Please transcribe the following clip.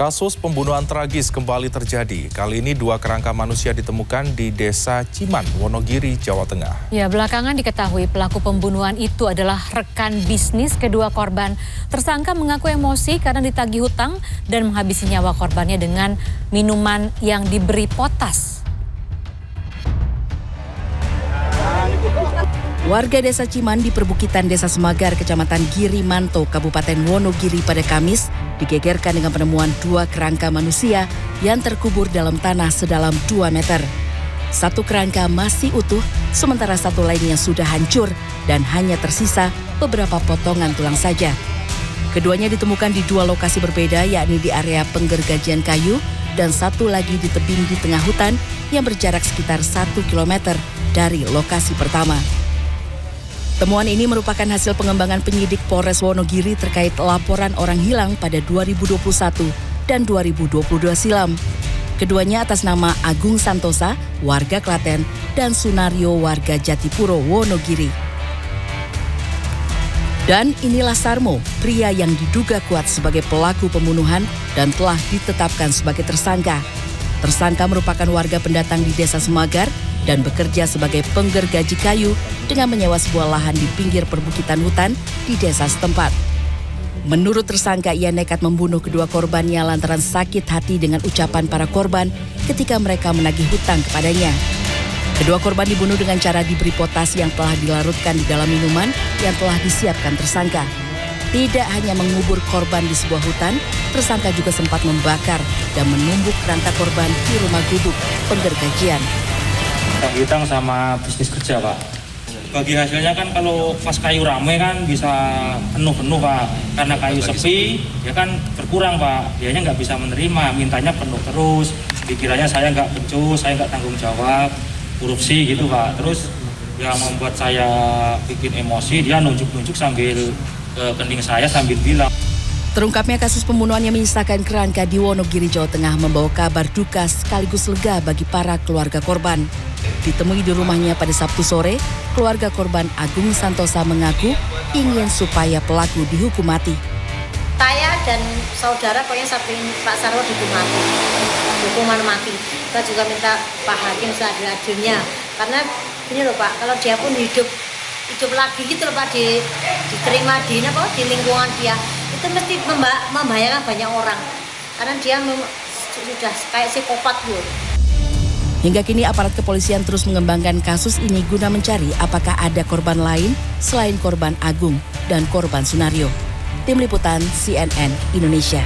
Kasus pembunuhan tragis kembali terjadi. Kali ini dua kerangka manusia ditemukan di Desa Ciman, Wonogiri, Jawa Tengah. Ya, belakangan diketahui pelaku pembunuhan itu adalah rekan bisnis kedua korban. Tersangka mengaku emosi karena ditagih hutang dan menghabisi nyawa korbannya dengan minuman yang diberi potas. Warga Desa Ciman di perbukitan Desa Semagar, Kecamatan Giri Manto, Kabupaten Wonogiri pada Kamis digegerkan dengan penemuan dua kerangka manusia yang terkubur dalam tanah sedalam 2 meter. Satu kerangka masih utuh, sementara satu lainnya sudah hancur dan hanya tersisa beberapa potongan tulang saja. Keduanya ditemukan di dua lokasi berbeda, yakni di area penggergajian kayu dan satu lagi di tebing di tengah hutan yang berjarak sekitar satu kilometer dari lokasi pertama. Temuan ini merupakan hasil pengembangan penyidik Polres Wonogiri terkait laporan orang hilang pada 2021 dan 2022 silam. Keduanya atas nama Agung Santosa, warga Klaten, dan Sunario, warga Jatipuro, Wonogiri. Dan inilah Sarmo, pria yang diduga kuat sebagai pelaku pembunuhan dan telah ditetapkan sebagai tersangka. Tersangka merupakan warga pendatang di Desa Semagar dan bekerja sebagai penggergaji kayu dengan menyewa sebuah lahan di pinggir perbukitan hutan di desa setempat. Menurut tersangka, ia nekat membunuh kedua korbannya lantaran sakit hati dengan ucapan para korban ketika mereka menagih hutang kepadanya. Kedua korban dibunuh dengan cara diberi potas yang telah dilarutkan di dalam minuman yang telah disiapkan tersangka. Tidak hanya mengubur korban di sebuah hutan, tersangka juga sempat membakar dan menumbuk kerangka korban di rumah gubuk penggergajian hutang sama bisnis kerja pak. Bagi hasilnya kan kalau pas kayu rame kan bisa penuh-penuh pak. Karena kayu sepi ya kan berkurang pak. Dianya nggak bisa menerima mintanya penuh terus. Pikirannya saya nggak becus saya nggak tanggung jawab. Korupsi gitu pak. Terus yang membuat saya bikin emosi dia nunjuk-nunjuk sambil ke kening saya sambil bilang Terungkapnya kasus pembunuhan yang menyisakan kerangka di Wonogiri, Jawa Tengah membawa kabar duka sekaligus lega bagi para keluarga korban. Ditemui di rumahnya pada Sabtu sore, keluarga korban Agung Santosa mengaku ingin supaya pelaku dihukum mati. Saya dan saudara pokoknya sampai Pak Sarwo dihukum mati, hukuman mati. Kita juga minta Pak Hakim seadil-adilnya, karena ini loh Pak, kalau dia pun hidup hidup lagi gitu loh Pak di, diterima di apa di lingkungan dia itu mesti membahayakan banyak orang karena dia sudah kayak psikopat bu. Hingga kini aparat kepolisian terus mengembangkan kasus ini guna mencari apakah ada korban lain selain korban Agung dan korban Sunario. Tim Liputan CNN Indonesia.